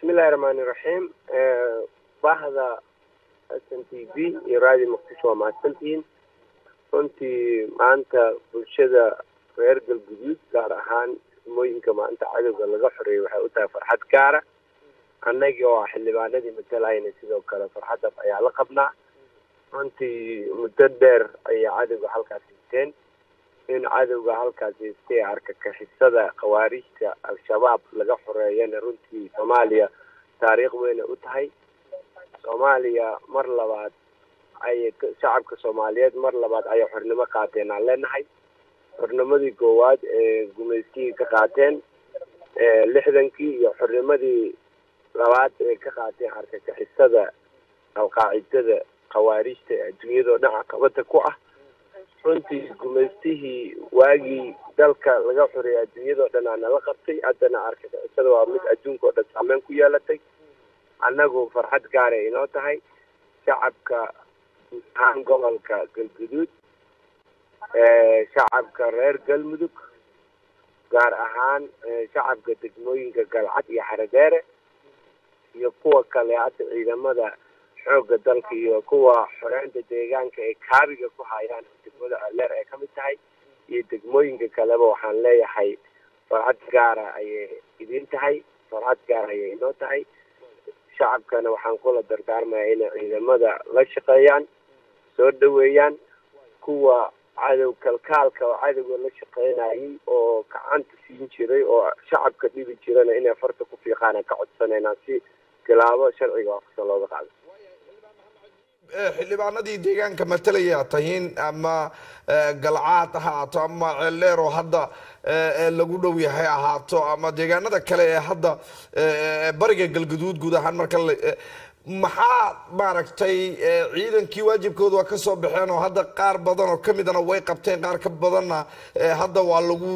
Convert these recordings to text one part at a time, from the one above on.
bismillahi raxmaani raxiim bahda s n t v iyo radio muqdisho waa mahadsantihiin runtii maanta bulshada reer galguduud gaar ahaan simooyinka maanta cadowga laga xoreeyay waxay u tahay farxad gaara. Annagii oo ah xildhibaanadii matalayna sidoo kale farxaddaas ayaa la qabnaa. Runtii muddo dheer ayay cadowga halkaas haysteen in cadowga halkaas haystay arkakixisada khawaarijta al-shabaab laga xoreeyana runtii soomaaliya taariikh weyna u tahay. Soomaaliya mar labaad ayay shacabka soomaaliyeed mar labaad ayay xornimo qaateen aan leenahay. Xornimadii koowaad ee gumaystigii ka qaateen lixdankii iyo xornimadii labaad ee ka qaateen arkakixisada alqaacidada khawaarijta ee adduunyadao dhan caqabada ku ah runtii gumaystihii waagii dalka laga xoreeyay adduunyadao dhan aa nala qabtay haddana arkakixisada waa mid adduunka oo dhan saameyn ku yeelatay annagu farxad gaaray inoo tahay shacabka ahaan gobolka galguduud shacabka reer galmudug gaar ahaan shacabka degmooyinka galcad iyo xaradheere iyo kuwa kale hadda ciidamada xoogga dalka iyo kuwa xoreynta deegaanka ee kaabiga ku hayaan degmada aleer ay ka mid tahay iyo degmooyinka kaleba waxaan leeyahay farxad gaara ayay idin tahay farxad gaara ayay inoo tahay. Shacabkana waxaan kula dardaarmaya inay ciidamada la shaqeeyaan soo dhaweeyaan kuwa cadow kalkaalka oo cadowga la shaqeynayay oo gacanta siin jiray oo shacabka dhibi jirana inay farta ku fiiqaana ka codsanayna si tilaabo sharciga waafaqsan looga qaado xildhibaanadii deegaanka matalaya tahiin ama galcaad ha ahaato ama ceeldheer oo hadda lagu dhow yahay ahaato ama deegaanada kale ee hadda bariga galguduud guud ahaan marka maxaa maaragtay ciidankii waajibkooda waa ka soo baxeen oo hadda qaar badan oo kamidana way qabteen qaar ka badanna hadda waa lagu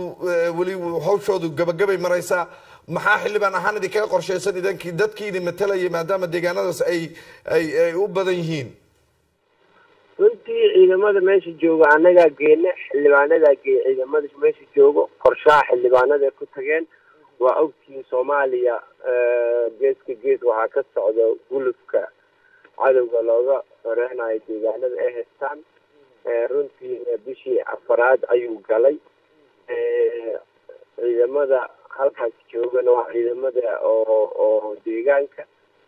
weli hawshoodu gabagabay maraysaa. Maxaa xildhibaan ahaan idinkaga qorshaysan idankii dadkii idin matalayay maadaama deegaanadaas ay ay ay u badan yihiin runtii ciidamada meesha jooga annagaa geena xildhibaanadaa geeya ciidamada meesha joogo qorshaha xildhibaanada ku tageen waa ogtihiin soomaaliya geeska gees waxaa ka socda gulufka cadowga looga xoreynayo deegaanada ay haystaan. Runtii bishii afaraad ayuu galay. Ciidamada halkaas joogana waa ciidamada oo oo deegaanka.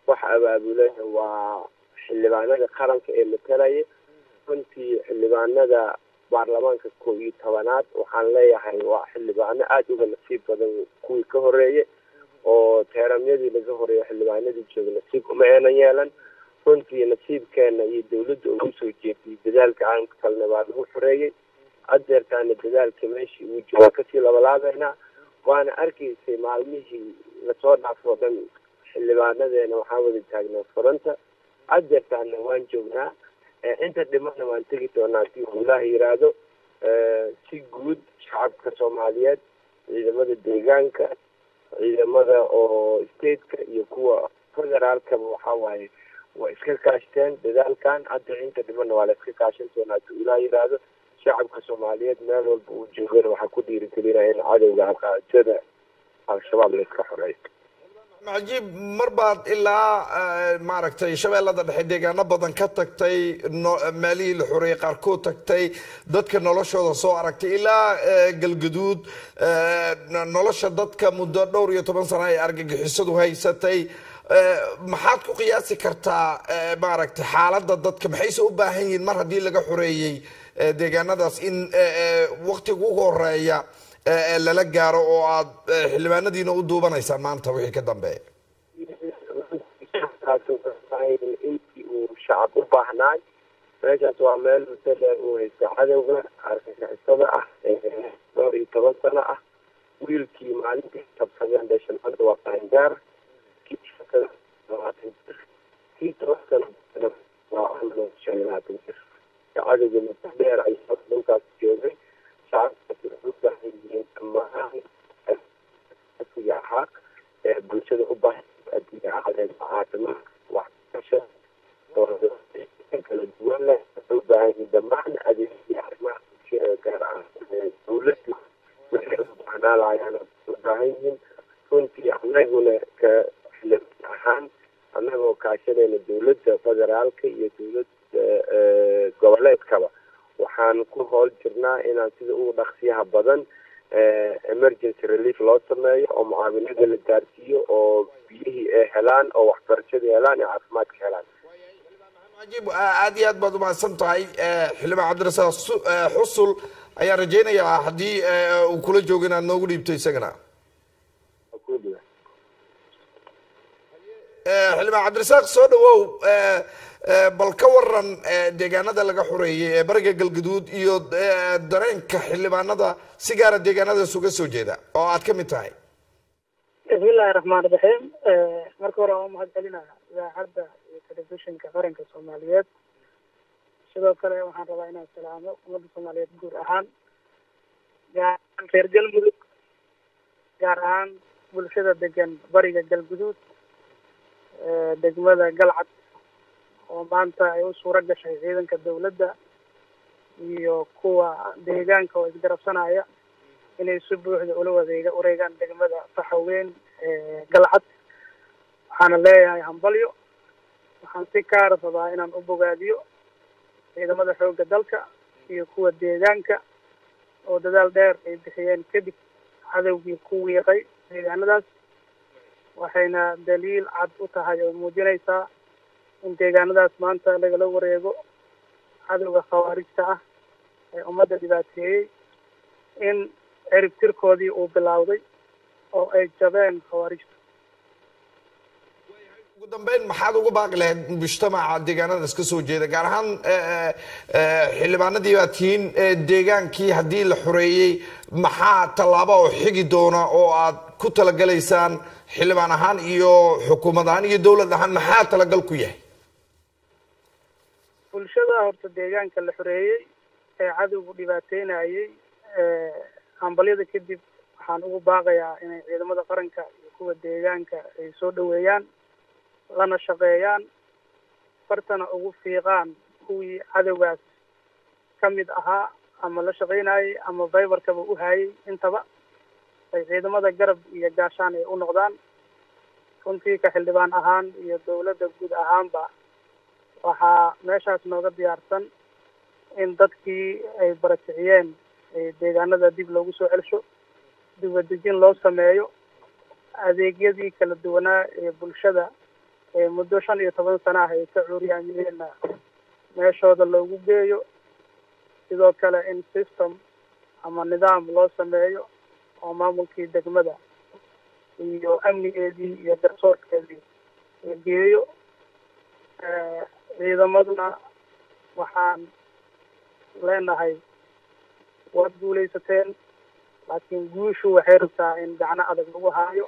Wax abaabulana waa xildhibaanada qaranka ee matalaya runtii xildhibaanada baarlamaanka koob iyo tobanaad waxaan leeyahay waa xildhibaano aada uga nasiib badan kuwii ka horeeyay oo teeramyadii laga horreeya xildhibaanadii jooga nasiib uma eenan yeelan. Runtii nasiibkeena iyo dawladda ugu soo jeediyay dadaalka aan kalna waa lagu xoreeyey adeertaana dadaalka meeshii uu jooga ka sii labalaabeynaa waana arkaysay maalmihii la soo dhaafo dhan xildhibaanadeena waxaan wada taagnaa furanta. Adeertaana waan joognaa inta dhimana waan tegi doonaa haddii uu ilaah yiraahdo si guud shacabka soomaaliyeed ciidamada deegaanka ciidamada oo stateka iyo kuwa federaalkaba waxaa waaye waa iska kaashteen dadaalkan hadda inta dhimana waa la iska kaashan doonaa haddii ilaah yiraahdo shacabka soomaaliyeed meel walba uu joogana waxaa ku dhiirigelinaya in cadowga alqaadada al-shabaab la iska xoreeyo cajiib mar baad ilaa maaragtay shabeellada dhexe deegaano badan ka tagtay meelihii la xoreeyey qaarkood tagtay dadka noloshooda soo aragtay ilaa galgaduud nolosha dadka muddo dhowr iyo toban sano ay argagixisadu haysatay. Maxaad ku qiyaasi kartaa maaragtay xaaladda dadka? Maxayse u baahan yihiin mar haddii laga xoreeyey deegaanadaas in waktiga ugu horreeya lala gaaro oo aad xildhibaanadiina u duubanaysaan maanta wixii ka dambeeya shacab u baahnaay meeshaas waa meel muddo dheer uu haysta cadowga argagixisada ah dhowr iyo toban sano ah. Wiilkii maalintii tabsadeen dhashan hadda waa qaangaar. Kii waa cadowga muddo dheer dhulkaas joogay shacabkaasi waxay u baahan yihiin dhammaan asiga ahaa ee bulshada u baahan adiga ahadeen caafimaad waxbarasha oo kala duwan leh waxay u baahan yihiin dhammaan adeegyada arrimaha bulshada gaar ahaan dawladdu waxay u baahan yihiin runtii anaguna ka ahaan annagoo kaashanayna dowladda federaalka iyo dowladda goboleedkaba waxaan ku hool jirnaa inaan sida ugu dhaqsiyaha badan emergency relief loo sameeyo oo mucaawinada la gaarsiiyo oo biyihii ay helaan oo waxbarashadii helaan iyo caafimaadka helaan aad iyo aad baad umahadsan tahay xildhibaan cabdirasaaq xusul. Ayaan rajaynayaa haddii uu kula joogo inaad noogu dhiibto isagana. Xildhibaan cabdirasaaq soo dhawow bal ka waran deegaanada laga xoreeyey ee bariga galgaduud iyo dareenka xildhibaanada si gaara deegaanadaas uga soo jeeda oo aad ka mid tahay. Bismillahi raxmaan raxiim marka hore waa mahad celinaya idaacadda iyo telefishinka qaranka soomaaliyeed sidoo kale waxaan rabaa inaan salaamo ummadda soomaaliyeed guud ahaan gaar ahaan reer galmudug gaar ahaan bulshada degan bariga galguduud degmada galcad oo maanta ay u suuro gashay ciidanka dawladda iyo kuwa deegaanka oo isgarabsanaya inay si buuxda ula wadeega wareegaan degmada faxaweyn galcad. Waxaana leeyahay hambalyo waxaan si kaara rabaa inaan u bogaadiyo ciidamada xoogga dalka iyo kuwa deegaanka oo dadaal dheer ay bixiyeen kadib cadowgii ku wiiqay deegaanadaas. Waxayna daliil cad u tahay oo muujinaysaa in deegaanadaas maanta lagala wareego cadowga khawaarijta ah ee ummadda dhibaateeyey in cirib tirkoodii uu bilowday oo ay jabeen khawaarijta ugu dambeyn maxaad uga baaqi lahayd mujtamaca deegaanadaas ka soo jeeda gaar ahaan xildhibaanadii baad tihiin deegaankii haddii la xoreeyey maxaa tallaabo oo xigi doona oo aad ku talagalaysaan xildhibaan ahaan iyo xukuumad ahaan iyo dowlad ahaan maxaa talagal ku yahay? Bulshada horta deegaanka la xoreeyey ee cadowgu dhibaateynayey hambalyada kadib waxaan ugu baaqayaa inay ciidamada qaranka iyo kuwa deegaanka ay soo dhaweeyaan lana shaqeeyaan fartana ugu fiiqaan kuwii cadowgaas ka mid ahaa ama la shaqeynayay ama viberkaba u hayay. Intaba ay ciidamada garab iyo gaashaan ay u noqdaan. Runtii ka xildhibaan ahaan iyo dawladda guud ahaanba waxaa meeshaas nooga diyaarsan in dadkii ay barakiciyeen deegaanada dib loogu soo celsho dibadejin loo sameeyo adeegyadii kala duwanaa ee bulshada muddo shan iyo toban sana ah ay ka cuuryaamiyeenna meeshooda loogu geeyo sidoo kale in system ama nidaam loo sameeyo oo maamulkii degmada iyo amnigeedii iyo garsoorkeedii la geeyo ciidamaduna waxaan leenahay waad guulaysateen laakiin guushu waxay rabtaa in gacno adag lagu haayo